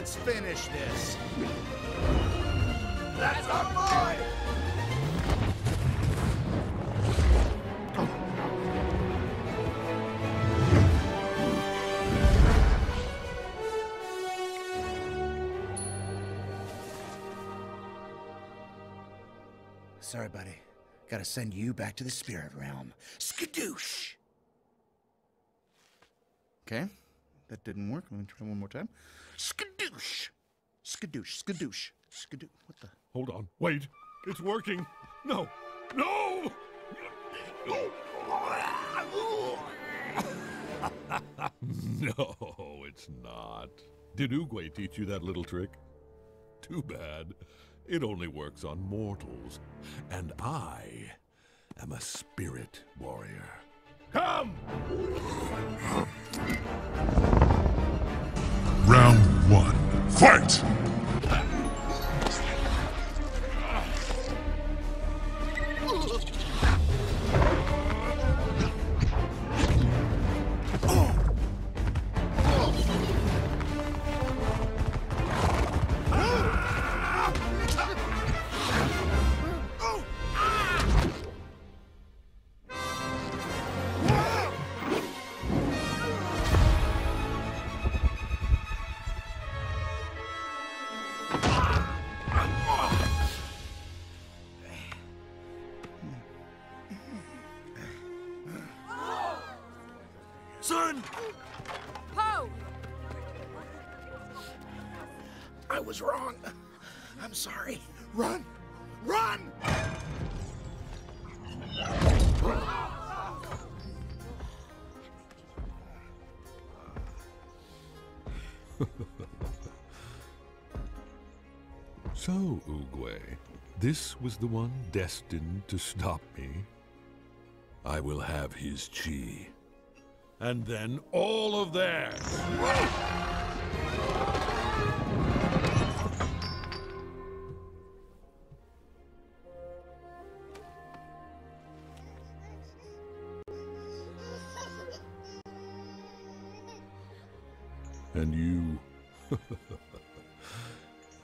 Let's finish this. That's our boy! Sorry, buddy. Gotta send you back to the spirit realm. Skadoosh! Okay, that didn't work. Let me try one more time. Skadoosh! Skadoosh, skadoosh, skadoosh. What the? Hold on. Wait. It's working. No. No! no, No. it's not. Did Oogway teach you that little trick? Too bad. It only works on mortals. And I am a spirit warrior. Come! Fight! Son! Po! I was wrong. I'm sorry. Run! Run! So, Oogway, this was the one destined to stop me. I will have his chi. And then all of theirs. And you.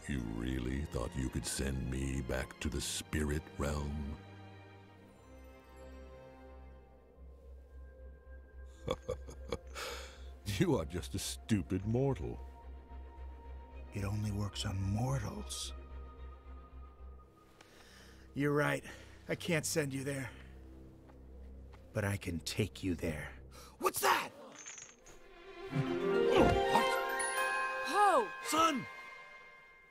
you really thought you could send me back to the spirit realm? You are just a stupid mortal. It only works on mortals. You're right. I can't send you there. But I can take you there. What's that? Oh, po! Son!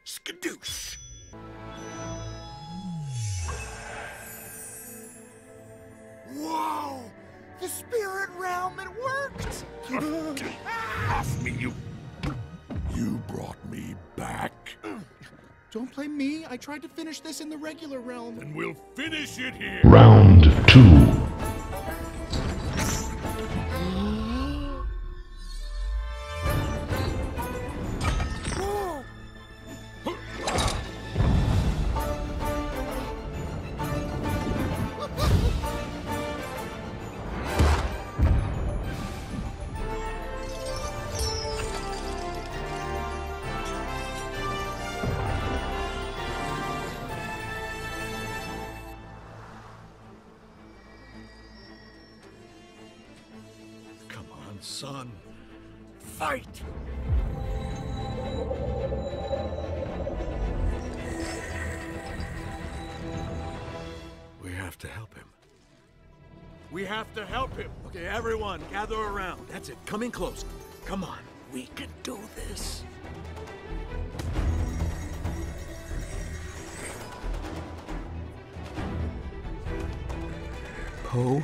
Skadoosh! Whoa! The spirit realm, it worked! Off me, you. You brought me back. Don't blame me. I tried to finish this in the regular realm. And we'll finish it here. Round two. Come on, son. Fight! We have to help him. We have to help him. Okay, everyone, gather around. That's it. Come in close. Come on. We can do this. Po,